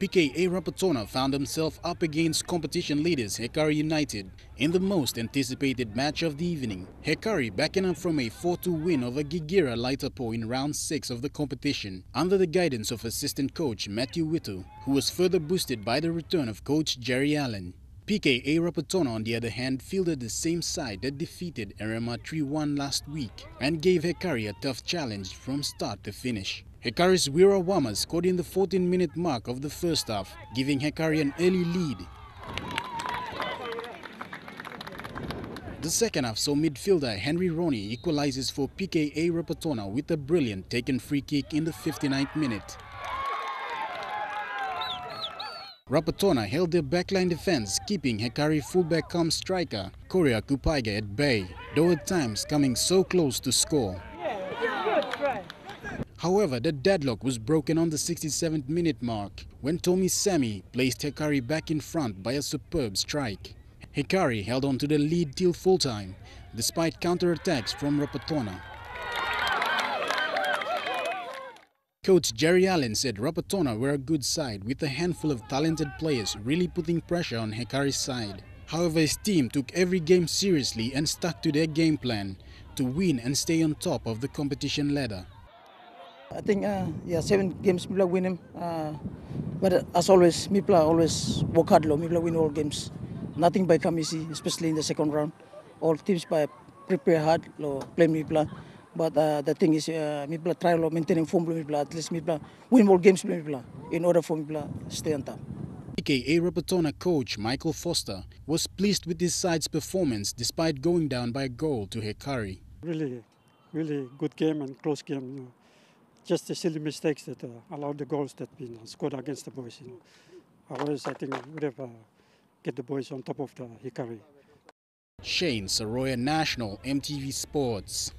PKA Rapatona found himself up against competition leaders Hekari United in the most anticipated match of the evening. Hekari backing up from a 4-2 win over Gigira Laitepo in round 6 of the competition under the guidance of assistant coach Matthew Witu, who was further boosted by the return of coach Jerry Allen. PKA Rapatona, on the other hand, fielded the same side that defeated Erema 3-1 last week and gave Hekari a tough challenge from start to finish. Hekari's Wira Wama scored in the 14-minute mark of the first half, giving Hekari an early lead. The second half saw midfielder Henry Roney equalizes for PKA Rapatona with a brilliant taken free kick in the 59th minute. Rapatona held their backline defense, keeping Hekari fullback come striker Koriak Upaiga at bay, though at times coming so close to score. However, the deadlock was broken on the 67th minute mark when Tommy Semmy placed Hekari back in front by a superb strike. Hekari held on to the lead till full time, despite counterattacks from Rapatona. Coach Jerry Allen said Rapatona were a good side with a handful of talented players really putting pressure on Hekari's side. However, his team took every game seriously and stuck to their game plan to win and stay on top of the competition ladder. I think uh, yeah, seven games Mipla win him. Uh, but as always, Mipla always work hard. Lo. Mipla win all games. Nothing by come easy, especially in the second round. All teams by prepare hard, lo, play Mipla. But uh, the thing is, uh, Mipla try lo, maintaining form Mipla. At least Mipla win more games Mipla in order for Mipla stay on top. PKA Rapatona coach Michael Foster was pleased with his side's performance despite going down by a goal to Hekari. Really, really good game and close game. You know just the silly mistakes that uh, allowed the goals that been scored against the boys. You know. Otherwise, I think we would have uh, get the boys on top of the Hekari. Shane Saroya National, EMTV Sports.